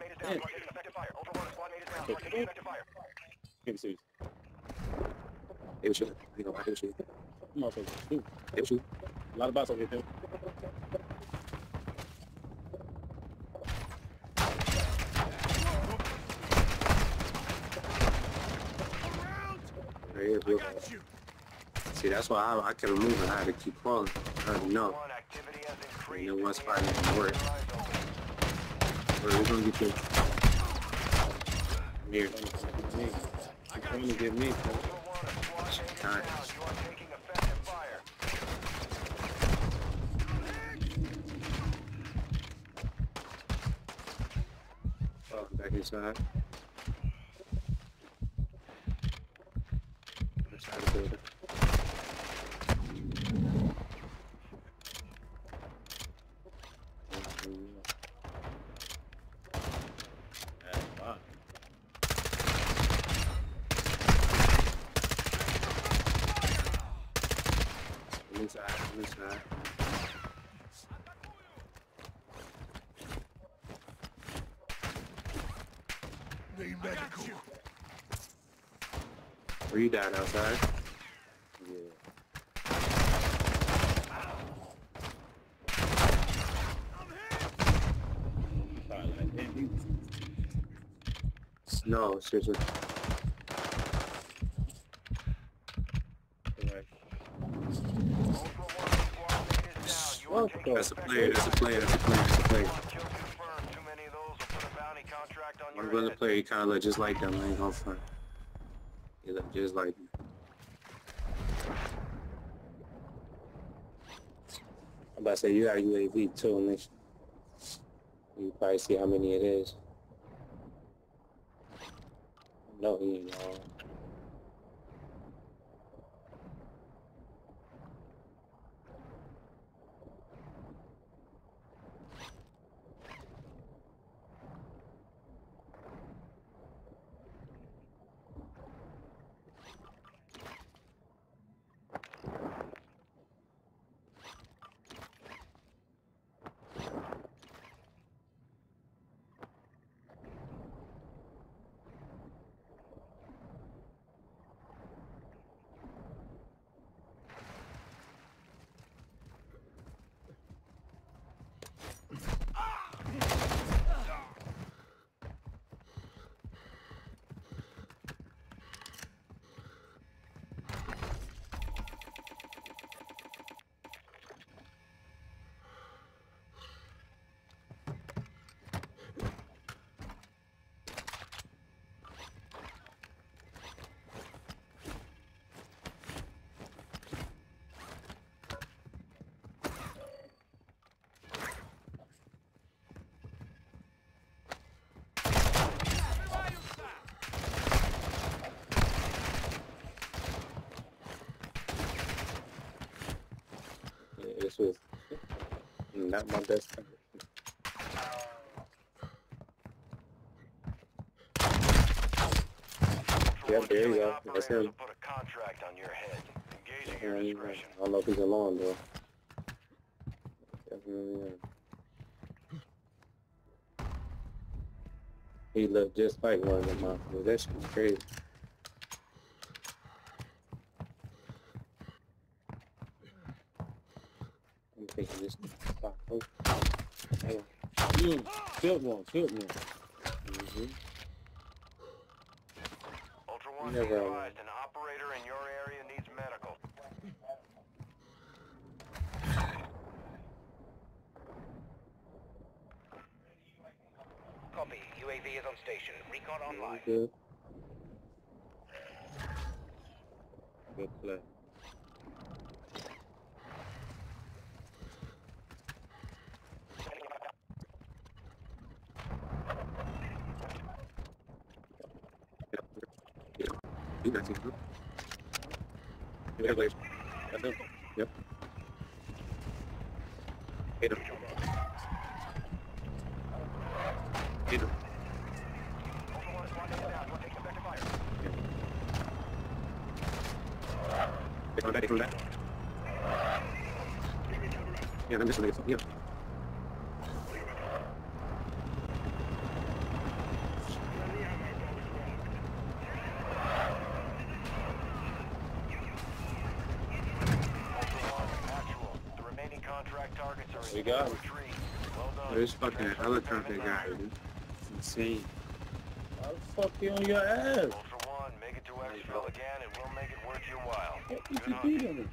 mate is down. You are taking effective fire. Ultra One, squad mate is down. You effective fire. Give me serious. They were shooting. You know, I was shooting. Motherfucker. Dude, They were shooting. a lot of bots over here, too. Right here, bro. See, that's why I, I kept moving. I had to keep crawling. I already know. One activity has increased. You know, one spot didn't work. Bro, we're gonna get you. Here. Me. You trying to get me, bro. Back inside. Inside the building. That's fine. I'm inside. I'm inside. Where you died outside? Yeah. Probably like, damn, No, seriously. Right. Ultra One, a squad mate the- That's a player. That's a player. That's a player. That's a player. One kill confirmed. Too many of those will put a bounty contract on your I'm gonna head. play. He kind of look just like them. I ain't gonna front. He look just like them. I'm about to say you got UAV too, Nick. You probably see how many it is. No, he ain't. Uh, yeah, this was not my best. Ultra Yep, there you go. That's him. I don't know if he's alone though. Definitely. He looked just like one of them. That shit was crazy. Taking this spot. Oh, damn. Mm, one, killed one. Mhm. Ultra One, Never an operator in your area needs medical. Copy. UAV is on station. Recon online. Good. Good play. You got it. You it. That's him. Yep. Hit him. Hit him. Back. Yeah, I'm get some. Yeah. We got him. Retreat. Well done. This fucking helicopter guy, dude. It's insane. How the fuck you on your ass? Ultra One, make it to Exfil again, and we'll make it worth your while. What you beat him?